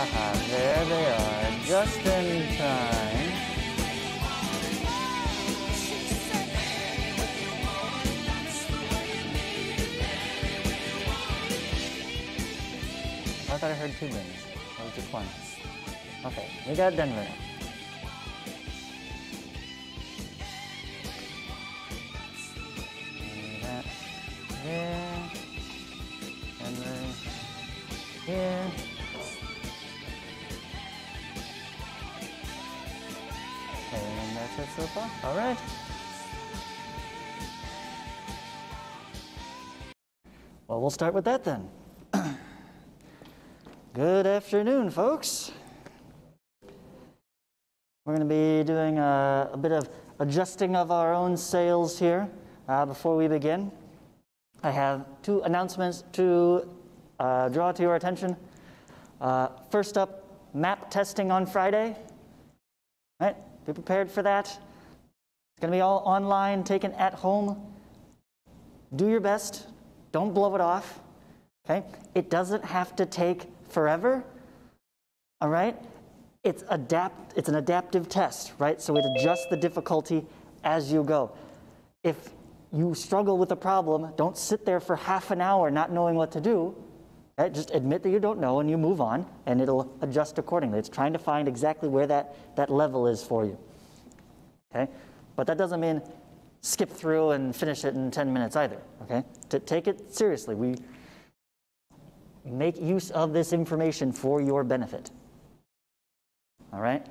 There they are, just in time. I thought I heard two bins. That was just one. Okay, we got Denver now. Here. So far. All right. Well, we'll start with that then. Good afternoon, folks. We're going to be doing a, a, bit of adjusting of our own sails here uh, before we begin. I have two announcements to uh, draw to your attention. Uh, first up, map testing on Friday. Right? Be prepared for that. It's going to be all online, taken at home. Do your best. Don't blow it off. Okay? It doesn't have to take forever. All right? It's adapt it's an adaptive test, right? So it adjusts the difficulty as you go. If you struggle with a problem, don't sit there for half an hour not knowing what to do. Right? Just admit that you don't know and you move on, and it'll adjust accordingly. It's trying to find exactly where that, that level is for you. Okay? But that doesn't mean skip through and finish it in 10 minutes either. Okay? To take it seriously. We make use of this information for your benefit. All right?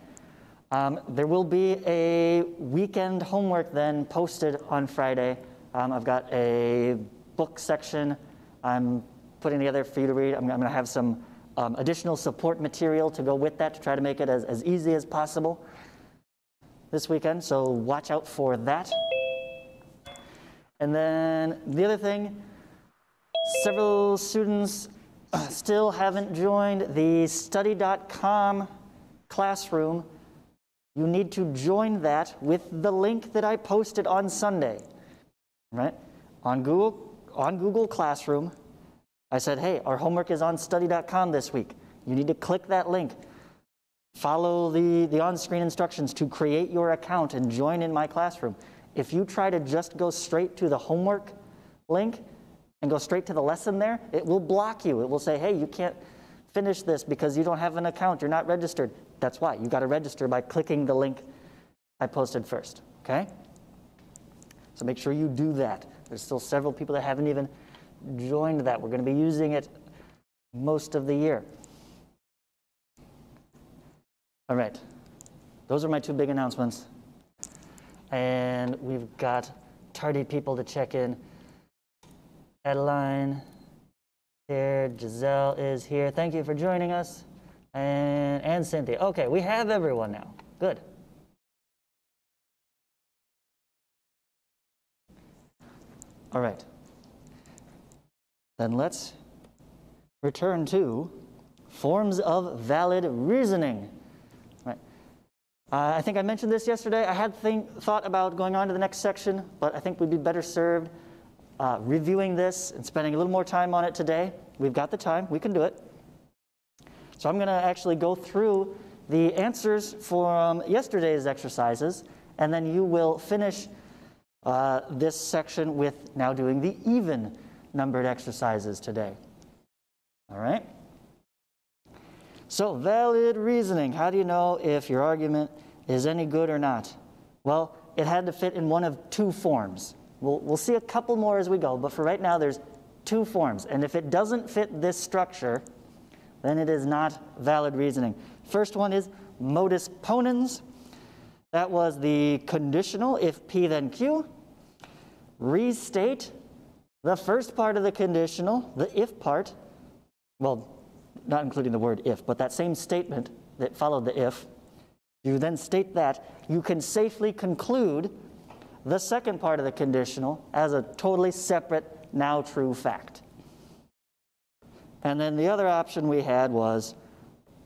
Um, there will be a weekend homework then posted on Friday. Um, I've got a book section I'm putting together for you to read. I'm, I'm going to have some um, additional support material to go with that to try to make it as, as easy as possible this weekend. So watch out for that. And then the other thing, several students still haven't joined the study.com classroom. You need to join that with the link that I posted on Sunday, right? On Google, on Google Classroom, I said, hey, our homework is on study.com this week. You need to click that link. Follow the, the on-screen instructions to create your account and join in my classroom. If you try to just go straight to the homework link and go straight to the lesson there, it will block you. It will say, hey, you can't finish this because you don't have an account, you're not registered. That's why. You got to register by clicking the link I posted first, okay? So make sure you do that. There's still several people that haven't even joined that. We're going to be using it most of the year. All right. Those are my two big announcements. And we've got tardy people to check in. Adeline here, Giselle is here. Thank you for joining us. And, and Cynthia. Okay, we have everyone now. Good. All right. Then let's return to forms of valid reasoning. Right. Uh, I think I mentioned this yesterday. I had think, thought about going on to the next section, but I think we'd be better served uh, reviewing this and spending a little more time on it today. We've got the time. We can do it. So I'm going to actually go through the answers from yesterday's exercises, and then you will finish uh, this section with now doing the even numbered exercises today. All right? So, valid reasoning. How do you know if your argument is any good or not? Well, it had to fit in one of two forms. We'll, we'll see a couple more as we go, but for right now, there's two forms. And if it doesn't fit this structure, then it is not valid reasoning. First one is modus ponens. That was the conditional, if P then Q. Restate the first part of the conditional, the if part, well, not including the word if, but that same statement that followed the if. You then state that, you can safely conclude the second part of the conditional as a totally separate, now true fact. And then the other option we had was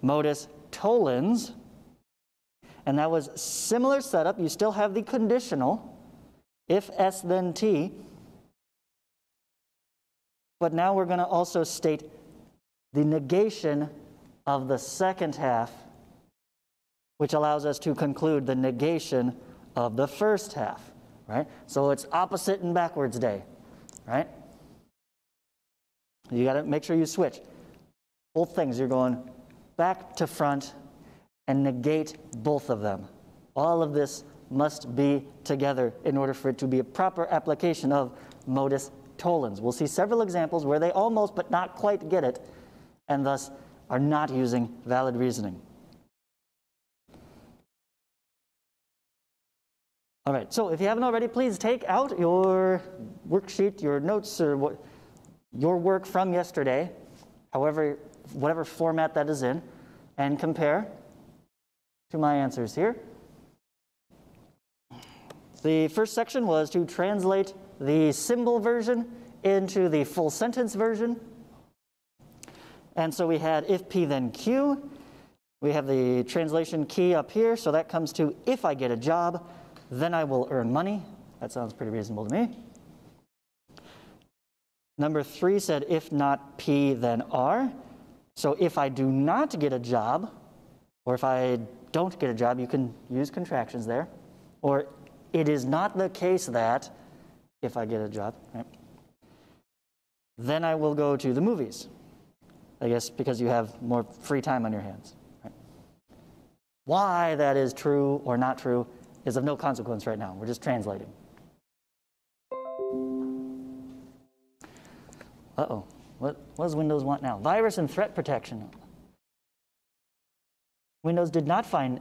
modus tollens, and that was similar setup. You still have the conditional, if S then T, but now we're going to also state the negation of the second half, which allows us to conclude the negation of the first half, right? So it's opposite and backwards day, right? You got to make sure you switch. Both things, you're going back to front and negate both of them. All of this must be together in order for it to be a proper application of modus tollens. We'll see several examples where they almost but not quite get it and thus are not using valid reasoning. All right, so if you haven't already, please take out your worksheet, your notes, or what, your work from yesterday, however, whatever format that is in, and compare to my answers here. The first section was to translate the symbol version into the full sentence version. And so we had if P then Q. We have the translation key up here, so that comes to if I get a job, then I will earn money. That sounds pretty reasonable to me. Number three said if not P, then R. So if I do not get a job, or if I don't get a job, you can use contractions there. Or it is not the case that if I get a job, right? Then I will go to the movies. I guess because you have more free time on your hands. Right? Why that is true or not true is of no consequence right now. We're just translating. Uh oh. What, what does Windows want now? Virus and threat protection. Windows did not find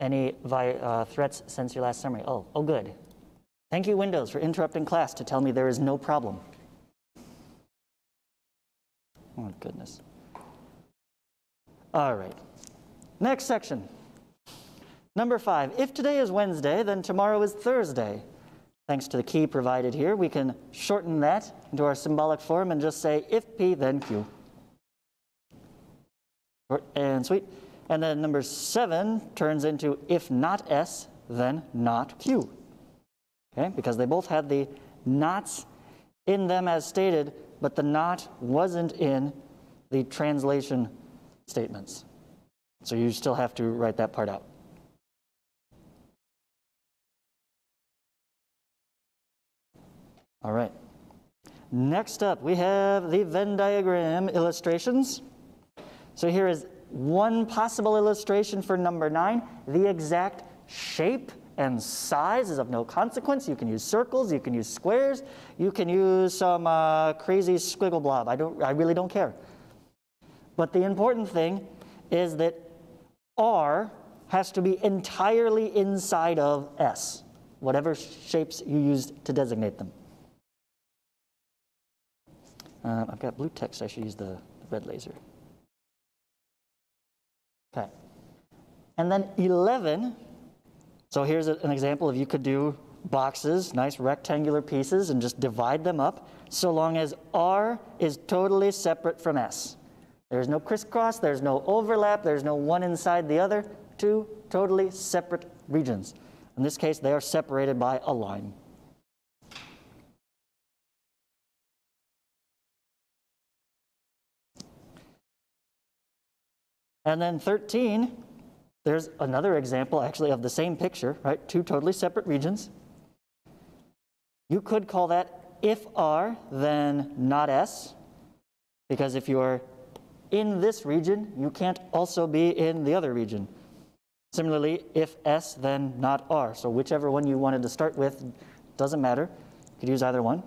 any uh, threats since your last summary. Oh, oh, good. Thank you, Windows, for interrupting class to tell me there is no problem. Oh, goodness. All right. Next section. Number five. If today is Wednesday, then tomorrow is Thursday. Thanks to the key provided here, we can shorten that into our symbolic form and just say if P, then Q. Short and sweet. And then number seven turns into if not S, then not Q. Okay, because they both had the nots in them as stated, but the not wasn't in the translation statements. So you still have to write that part out. All right. Next up, we have the Venn diagram illustrations. So here is one possible illustration for number nine. The exact shape and size is of no consequence. You can use circles, you can use squares, you can use some uh, crazy squiggle blob. I, don't, I really don't care. But the important thing is that R has to be entirely inside of S, whatever shapes you use to designate them. Uh, I've got blue text, I should use the, red laser. Okay. And then 11, so here's a, an example of you could do boxes, nice rectangular pieces, and just divide them up so long as R is totally separate from S. There's no crisscross, there's no overlap, there's no one inside the other, two totally separate regions. In this case, they are separated by a line. And then 13, there's another example actually of the same picture, right? Two totally separate regions. You could call that if R, then not S, because if you're in this region, you can't also be in the other region. Similarly, if S, then not R. So whichever one you wanted to start with doesn't matter. You could use either one.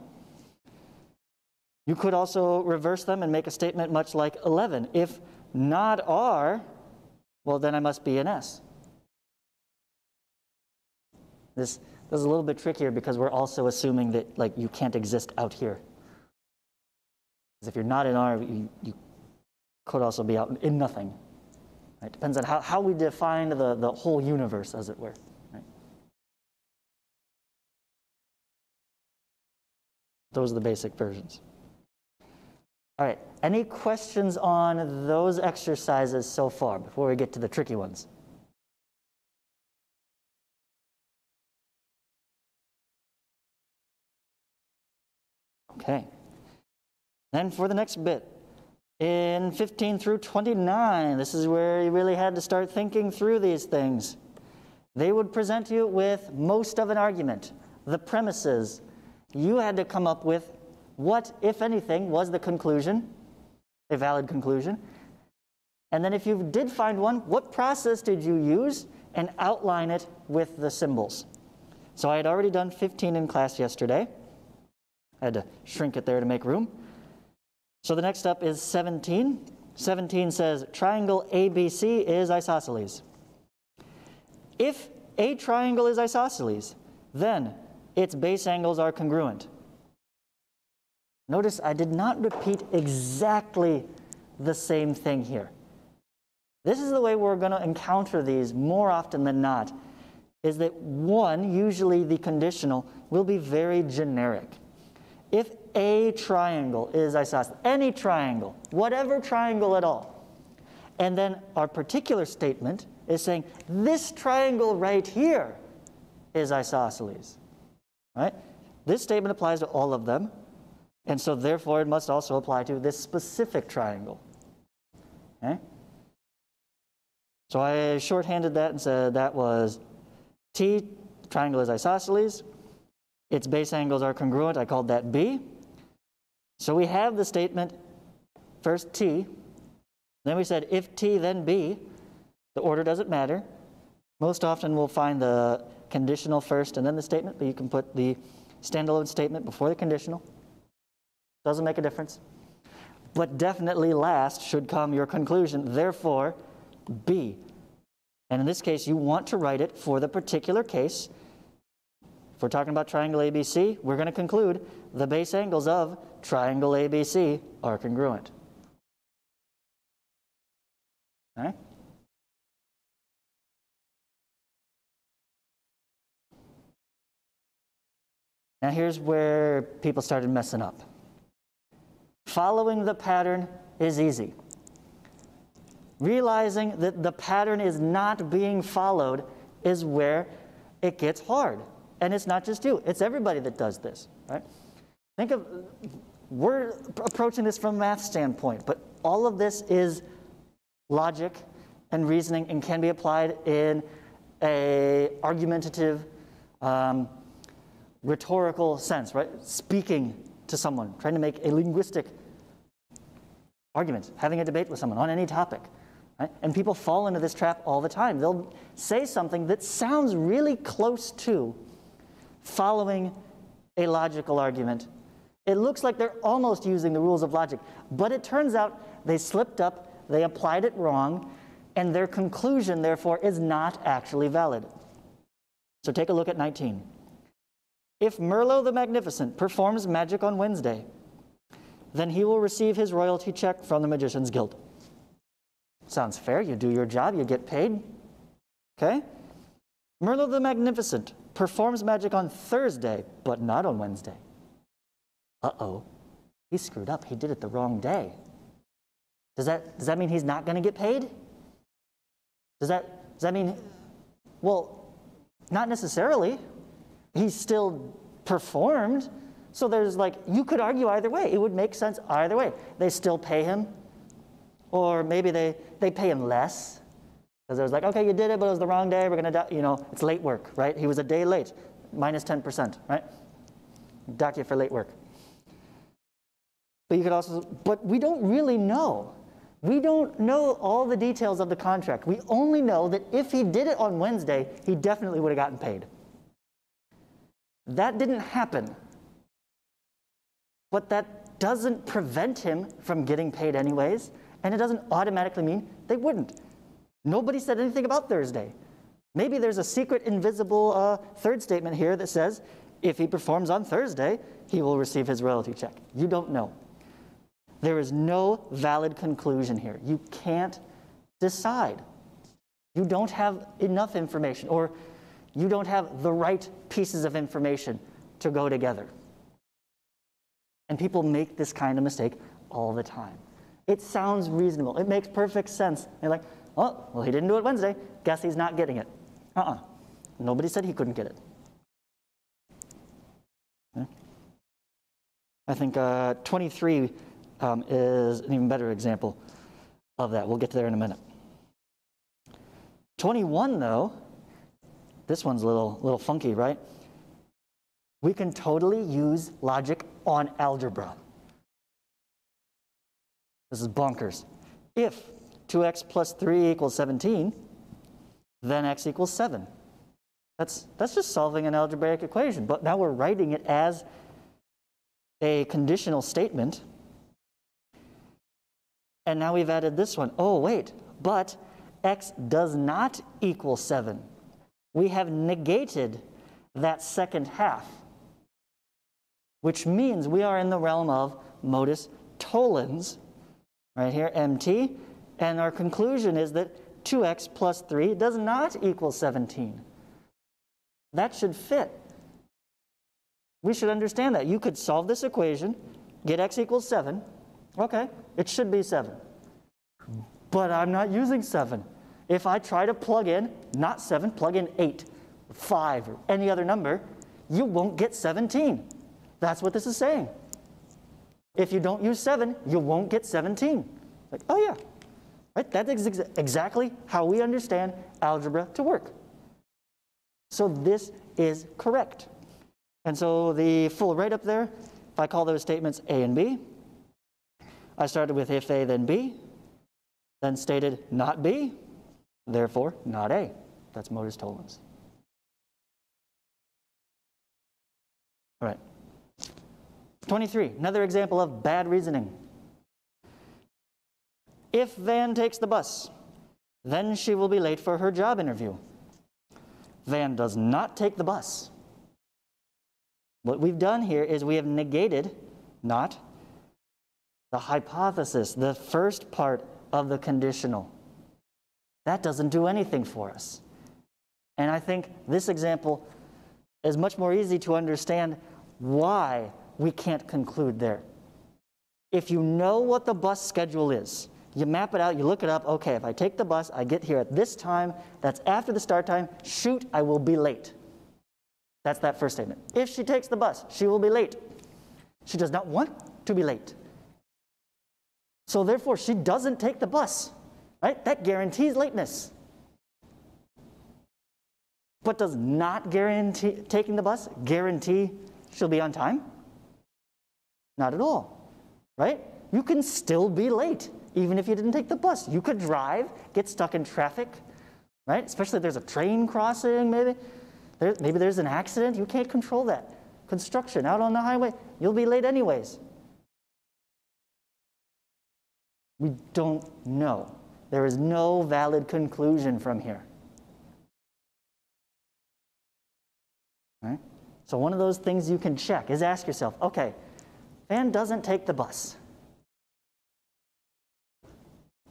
You could also reverse them and make a statement much like 11. If not R, well, then I must be an S. This, this is a little bit trickier because we're also assuming that like you can't exist out here. Because if you're not in R, you, you could also be out in nothing. Right? Depends on how, how we define the, the whole universe, as it were. Right? Those are the basic versions. All right, any questions on those exercises so far before we get to the tricky ones? Okay. Then for the next bit, In 15 through 29, this is where you really had to start thinking through these things. They would present you with most of an argument, the premises. You had to come up with what, if anything, was the conclusion, a valid conclusion. And then, if you did find one, what process did you use and outline it with the symbols? So, I had already done 15 in class yesterday. I had to shrink it there to make room. So, the next step is 17. 17 says triangle ABC is isosceles. If a triangle is isosceles, then its base angles are congruent. Notice I did not repeat exactly the same thing here. This is the way we're going to encounter these more often than not, is that one, usually the conditional, will be very generic. If a triangle is isosceles, any triangle, whatever triangle at all, and then our particular statement is saying this triangle right here is isosceles, right? This statement applies to all of them, and so therefore it must also apply to this specific triangle. Okay? So I shorthanded that and said that was T, triangle is isosceles. Its base angles are congruent. I called that B. So we have the statement first T. Then we said if T, then B. The order doesn't matter. Most often we'll find the conditional first and then the statement, but you can put the standalone statement before the conditional. Doesn't make a difference. But definitely last should come your conclusion. Therefore, B. And in this case, you want to write it for the particular case. If we're talking about triangle ABC, we're going to conclude the base angles of triangle ABC are congruent. All right? Now, here's where people started messing up. Following the pattern is easy. Realizing that the pattern is not being followed is where it gets hard. And it's not just you, it's everybody that does this, right? Think of, we're approaching this from a math standpoint, but all of this is logic and reasoning and can be applied in a argumentative, um, rhetorical sense, right? Speaking to someone, trying to make a linguistic argument, having a debate with someone on any topic. Right? And people fall into this trap all the time. They'll say something that sounds really close to following a logical argument. It looks like they're almost using the rules of logic, but it turns out they slipped up, they applied it wrong, and their conclusion, therefore, is not actually valid. So take a look at 19. If Merlot the Magnificent performs magic on Wednesday, then he will receive his royalty check from the Magician's Guild. Sounds fair. You do your job, you get paid. Okay? Merlot the Magnificent performs magic on Thursday, but not on Wednesday. Uh oh. He screwed up. He did it the wrong day. Does that, does that mean he's not going to get paid? Does that, does that mean, well, not necessarily. He's still performed. So there's like, you could argue either way. It would make sense either way. They still pay him, or maybe they, they pay him less. Because it was like, okay, you did it, but it was the wrong day. We're going to, you know, it's late work, right? He was a day late, minus 10%, right? Dock you for late work. But you could also, but we don't really know. We don't know all the details of the contract. We only know that if he did it on Wednesday, he definitely would have gotten paid. That didn't happen. But that doesn't prevent him from getting paid anyways, and it doesn't automatically mean they wouldn't. Nobody said anything about Thursday. Maybe there's a secret, invisible uh, third statement here that says if he performs on Thursday, he will receive his royalty check. You don't know. There is no valid conclusion here. You can't decide. You don't have enough information, or you don't have the right pieces of information to go together. And people make this kind of mistake all the time. It sounds reasonable. It makes perfect sense. They're like, oh, well, he didn't do it Wednesday. Guess he's not getting it. Uh uh Nobody said he couldn't get it. Okay. I think uh, 23 um, is an even better example of that. We'll get to there in a minute. 21, though, this one's a little, little funky, right? We can totally use logic on algebra. This is bonkers. If 2x plus 3 equals 17, then x equals 7. That's, that's just solving an algebraic equation, but now we're writing it as a conditional statement. And now we've added this one. Oh, wait, but x does not equal 7. We have negated that second half, which means we are in the realm of modus tollens, right here, mt, and our conclusion is that 2x plus 3 does not equal 17. That should fit. We should understand that. You could solve this equation, get x equals 7. Okay, it should be 7. But I'm not using 7. If I try to plug in, not 7, plug in 8, 5, or any other number, you won't get 17. That's what this is saying. If you don't use 7, you won't get 17. Like, oh yeah, right? That's ex exactly how we understand algebra to work. So this is correct. And so the full write up there, if I call those statements A and B, I started with if A then B, then stated not B, therefore not A. That's modus tollens. All right. 23, another example of bad reasoning. If Van takes the bus, then she will be late for her job interview. Van does not take the bus. What we've done here is we have negated not the hypothesis, the first part of the conditional. That doesn't do anything for us. And I think this example is much more easy to understand why we can't conclude there. If you know what the bus schedule is, you map it out, you look it up. Okay, if I take the bus, I get here at this time, that's after the start time, shoot, I will be late. That's that first statement. If she takes the bus, she will be late. She does not want to be late. So therefore, she doesn't take the bus, right? That guarantees lateness. But does not guarantee taking the bus guarantee she'll be on time? Not at all, right? You can still be late even if you didn't take the bus. You could drive, get stuck in traffic, right? Especially if there's a train crossing, maybe. There, maybe there's an accident. You can't control that. Construction out on the highway, you'll be late anyways. We don't know. There is no valid conclusion from here. Right? So, one of those things you can check is ask yourself okay, Van doesn't take the bus.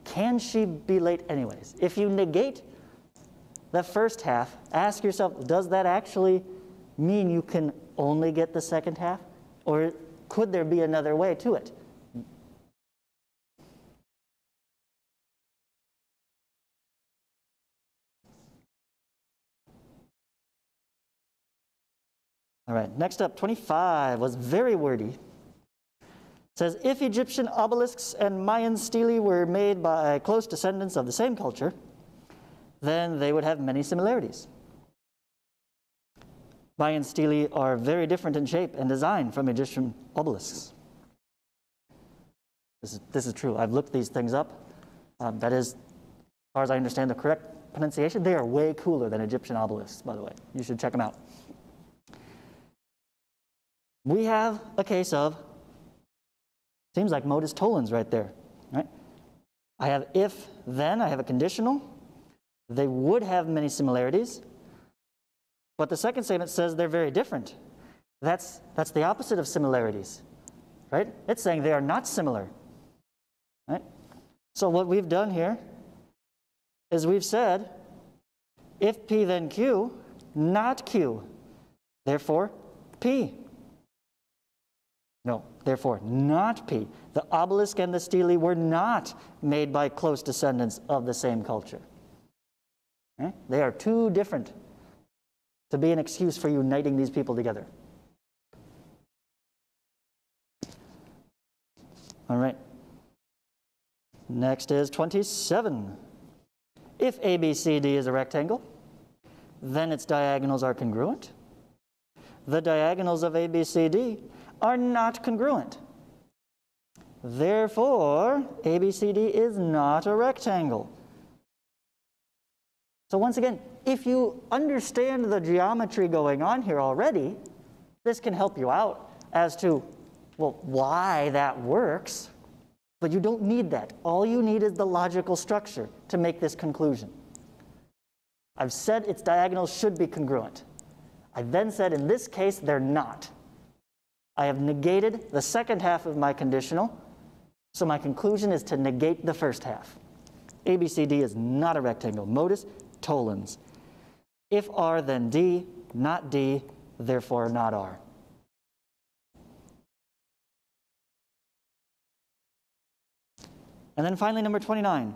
Can she be late anyways? If you negate the first half, ask yourself does that actually mean you can only get the second half? Or could there be another way to it? All right, next up, 25 was very wordy says if Egyptian obelisks and Mayan stelae were made by close descendants of the same culture, then they would have many similarities. Mayan stelae are very different in shape and design from Egyptian obelisks. This is, this is true. I've looked these things up. Um, that is, as far as I understand the correct pronunciation, they are way cooler than Egyptian obelisks, by the way. You should check them out. We have a case of Seems like modus tollens right there, right? I have if, then, I have a conditional. They would have many similarities. But the second statement says they're very different. That's, that's the opposite of similarities, right? It's saying they are not similar, right? So what we've done here is we've said if P then Q, not Q. Therefore, P. No, therefore, not P. The obelisk and the stele were not made by close descendants of the same culture. Eh? They are too different to be an excuse for uniting these people together. All right. Next is 27. If ABCD is a rectangle, then its diagonals are congruent. The diagonals of ABCD are not congruent. Therefore, ABCD is not a rectangle. So once again, if you understand the geometry going on here already, this can help you out as to, well, why that works. But you don't need that. All you need is the logical structure to make this conclusion. I've said its diagonals should be congruent. I then said in this case they're not. I have negated the second half of my conditional, so my conclusion is to negate the first half. ABCD is not a rectangle. Modus tollens. If R, then D, not D, therefore not R. And then finally, number 29.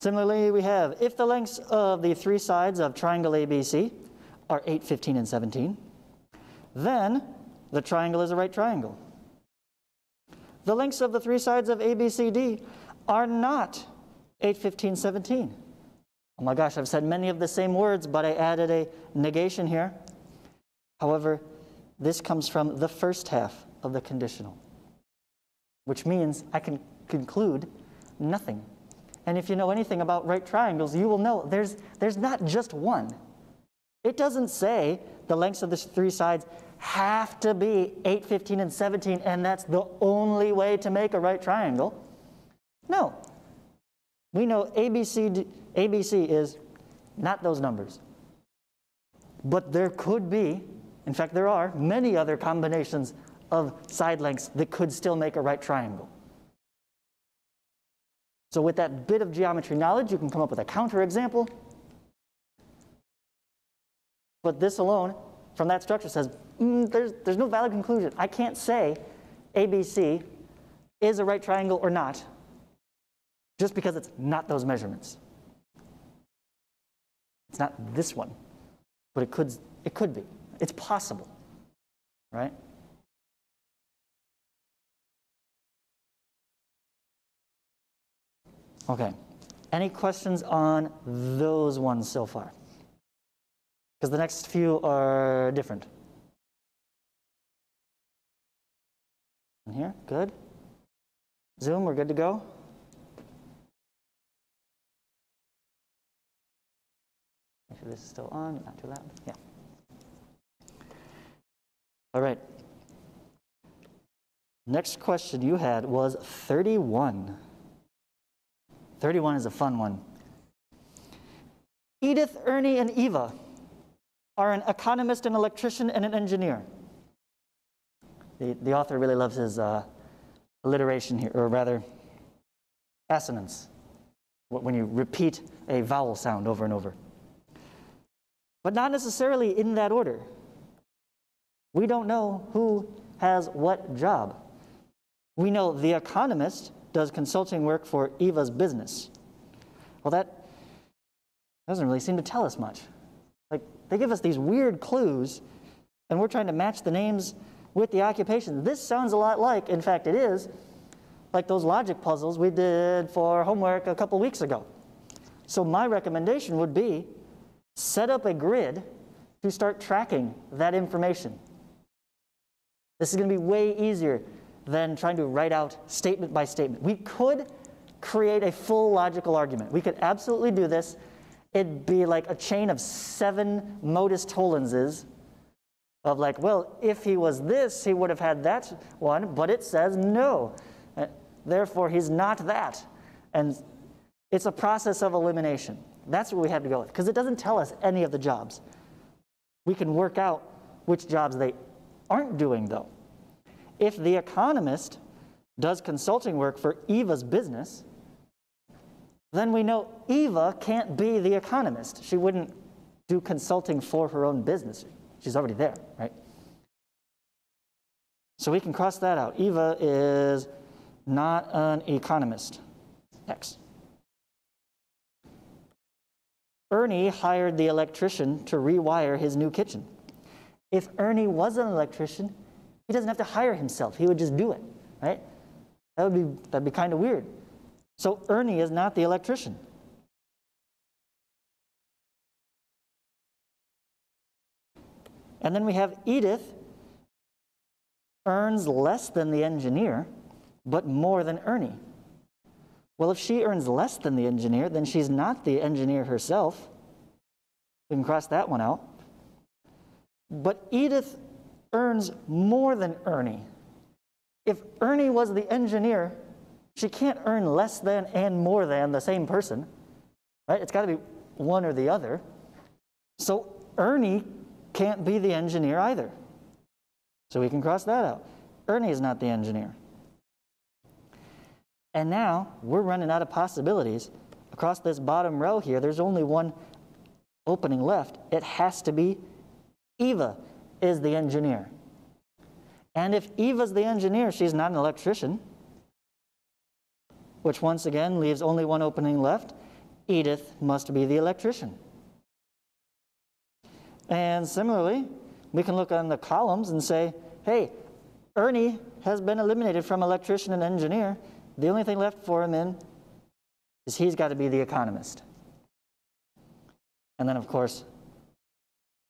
Similarly, we have if the lengths of the three sides of triangle ABC are 8, 15, and 17, then the triangle is a right triangle. The lengths of the three sides of ABCD are not 8, 15, 17. Oh my gosh, I've said many of the same words, but I added a negation here. However, this comes from the first half of the conditional, which means I can conclude nothing. And if you know anything about right triangles, you will know there's, there's not just one. It doesn't say the lengths of the three sides have to be 8, 15, and 17, and that's the only way to make a right triangle. No. We know ABC, ABC is not those numbers. But there could be, in fact, there are many other combinations of side lengths that could still make a right triangle. So with that bit of geometry knowledge, you can come up with a counterexample. But this alone, from that structure, says mm, there's, there's no valid conclusion. I can't say ABC is a right triangle or not just because it's not those measurements. It's not this one, but it could, it could be. It's possible, right? Okay. Any questions on those ones so far? Because the next few are different. In here, good. Zoom, we're good to go. Make sure this is still on, not too loud. Yeah. All right. Next question you had was 31. 31 is a fun one. Edith, Ernie, and Eva are an economist, an electrician, and an engineer. The, the author really loves his uh, alliteration here, or rather, assonance, when you repeat a vowel sound over and over. But not necessarily in that order. We don't know who has what job. We know the economist does consulting work for Eva's business. Well, that doesn't really seem to tell us much. Like, they give us these weird clues, and we're trying to match the names with the occupation. This sounds a lot like, in fact, it is, like those logic puzzles we did for homework a couple weeks ago. So, my recommendation would be set up a grid to start tracking that information. This is going to be way easier than trying to write out statement by statement. We could create a full logical argument. We could absolutely do this. It'd be like a chain of seven modus tollenses of like, well, if he was this, he would have had that one, but it says no. Therefore, he's not that. And it's a process of elimination. That's what we have to go with, because it doesn't tell us any of the jobs. We can work out which jobs they aren't doing, though. If The Economist does consulting work for Eva's business, then we know Eva can't be The Economist. She wouldn't do consulting for her own business. She's already there, right? So we can cross that out. Eva is not an economist. Next. Ernie hired the electrician to rewire his new kitchen. If Ernie was an electrician, he doesn't have to hire himself. He would just do it, right? That would be, that'd be kind of weird. So Ernie is not the electrician. And then we have Edith earns less than the engineer, but more than Ernie. Well, if she earns less than the engineer, then she's not the engineer herself. We can cross that one out. But Edith earns more than Ernie. If Ernie was the engineer, she can't earn less than and more than the same person, right? It's got to be one or the other. So Ernie can't be the engineer either. So we can cross that out. Ernie is not the engineer. And now we're running out of possibilities. Across this bottom row here, there's only one opening left. It has to be Eva is the engineer. And if Eva's the engineer, she's not an electrician, which once again leaves only one opening left. Edith must be the electrician. And similarly, we can look on the columns and say, hey, Ernie has been eliminated from electrician and engineer. The only thing left for him in is he's got to be the economist. And then, of course,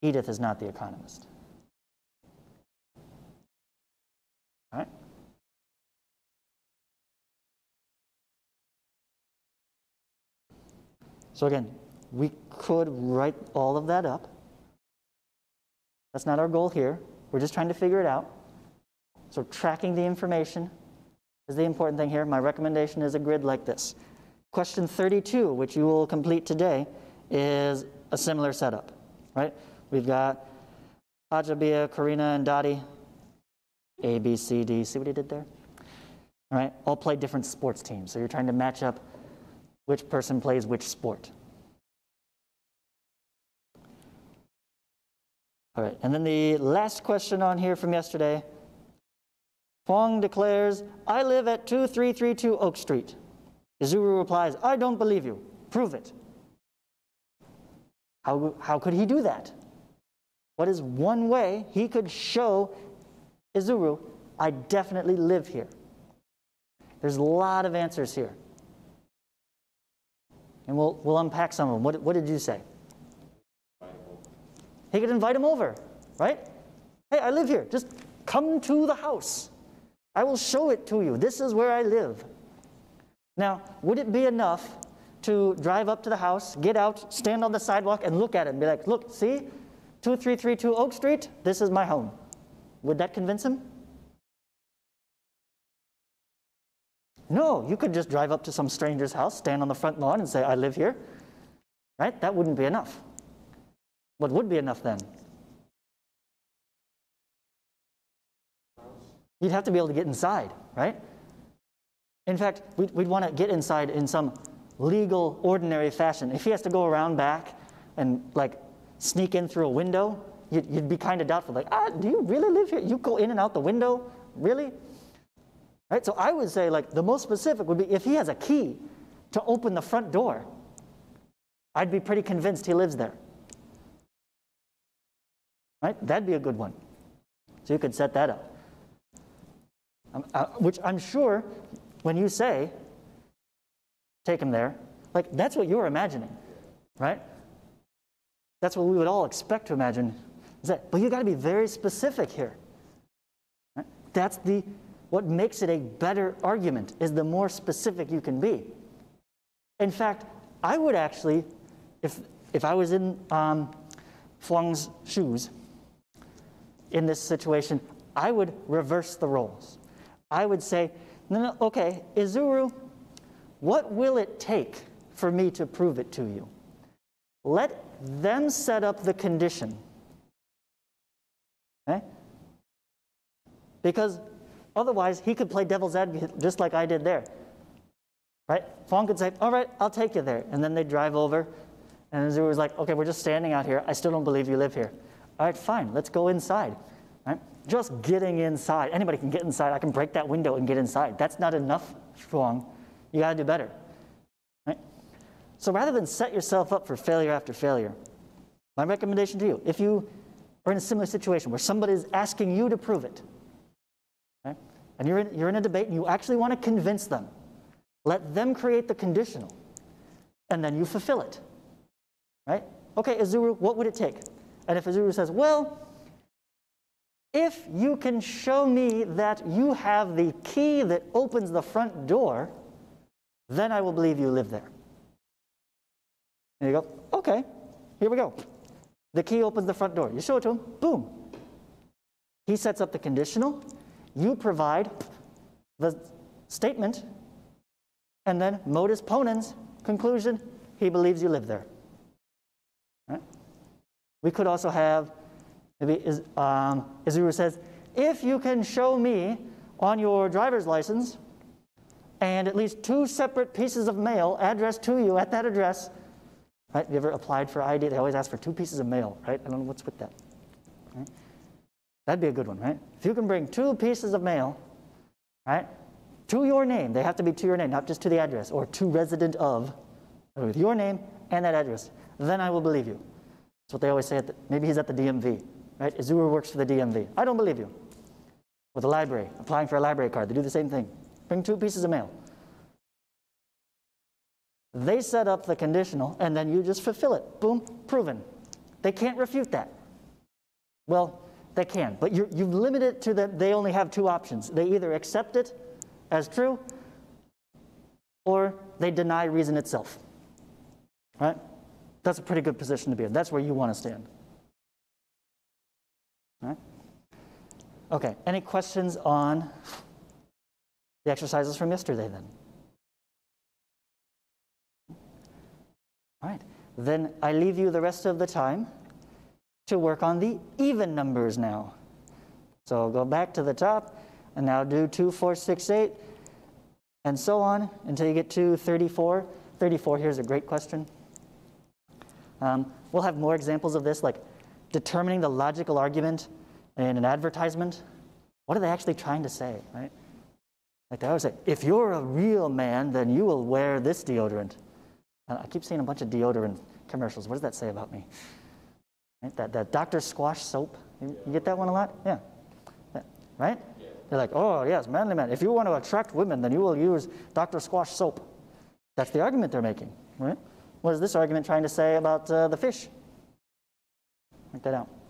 Edith is not the economist. All right? So again, we could write all of that up. That's not our goal here. We're just trying to figure it out. So tracking the information is the important thing here. My recommendation is a grid like this. Question 32, which you will complete today, is a similar setup, right? We've got Ajabia, Karina, and Dottie. A, B, C, D. See what he did there? All right, all play different sports teams. So you're trying to match up which person plays which sport. All right, and then the last question on here from yesterday. Huang declares, I live at 2332 Oak Street. Izuru replies, I don't believe you. Prove it. How, how could he do that? What is one way he could show Izuru, I definitely live here? There's a lot of answers here. And we'll, we'll unpack some of them. What, what did you say? He could invite him over, right? Hey, I live here. Just come to the house. I will show it to you. This is where I live. Now, would it be enough to drive up to the house, get out, stand on the sidewalk, and look at it and be like, look, see, 2332 Oak Street, this is my home? Would that convince him? No, you could just drive up to some stranger's house, stand on the front lawn, and say, I live here. Right? That wouldn't be enough. What would be enough then? You'd have to be able to get inside, right? In fact, we'd, we'd want to get inside in some legal, ordinary fashion. If he has to go around back and like sneak in through a window, you'd, you'd be kind of doubtful. Like, ah, do you really live here? You go in and out the window? Really? Right? So I would say, like, the most specific would be if he has a key to open the front door, I'd be pretty convinced he lives there. Right? That'd be a good one. So you could set that up. Um, uh, which I'm sure when you say, take him there, like that's what you're imagining, right? That's what we would all expect to imagine. Is that, but you got to be very specific here. Right? That's the what makes it a better argument is the more specific you can be. In fact, I would actually, if if I was in um, shoes, in this situation, I would reverse the roles. I would say, no, no, okay, Izuru, what will it take for me to prove it to you? Let them set up the condition. Okay? Because otherwise, he could play devil's advocate just like I did there. Right? Fong could say, All right, I'll take you there. And then they drive over, and Izuru was like, Okay, we're just standing out here. I still don't believe you live here. All right, fine, let's go inside. Right? Just getting inside. Anybody can get inside. I can break that window and get inside. That's not enough strong. You got to do better. Right? So rather than set yourself up for failure after failure, my recommendation to you, if you are in a similar situation where somebody is asking you to prove it, right? and you're in, you're in a debate and you actually want to convince them, Let them create the conditional, and then you fulfill it. Right? Okay, Izuru, what would it take? And if Izuru says, well, if you can show me that you have the key that opens the front door, then I will believe you live there. And you go, okay, here we go. The key opens the front door. You show it to him, boom. He sets up the conditional, you provide the statement, and then modus ponens, conclusion, he believes you live there. We could also have, maybe um, Izuru says, if you can show me on your driver's license and at least two separate pieces of mail addressed to you at that address, right? You ever applied for ID? They always ask for two pieces of mail, right? I don't know what's with that. Right? That'd be a good one, right? If you can bring two pieces of mail, right, to your name, they have to be to your name, not just to the address, or to resident of, with your name and that address, then I will believe you. That's what they always say. The, maybe he's at the DMV, right? Izuru works for the DMV. I don't believe you. With a library, applying for a library card, they do the same thing. Bring two pieces of mail. They set up the conditional, and then you just fulfill it. Boom, proven. They can't refute that. Well, they can, but you have limited it to that they only have two options. They either accept it as true or they deny reason itself. Right? That's a pretty good position to be in. That's where you want to stand. Right? Okay, any questions on the exercises from yesterday then? All right, then I leave you the rest of the time to work on the even numbers now. So go back to the top and now do 2, 4, 6, 8, and so on until you get to 34. 34, here's a great question. Um, we'll have more examples of this, like determining the logical argument in an advertisement. What are they actually trying to say, right? Like they always say, if you're a real man, then you will wear this deodorant. And I keep seeing a bunch of deodorant commercials. What does that say about me? Right? That, that Dr. Squatch soap. You, get that one a lot? Yeah. right? Yeah. They're like, oh, yes, manly man. If you want to attract women, then you will use Dr. Squatch soap. That's the argument they're making, right? What is this argument trying to say about uh, the fish? Write that out.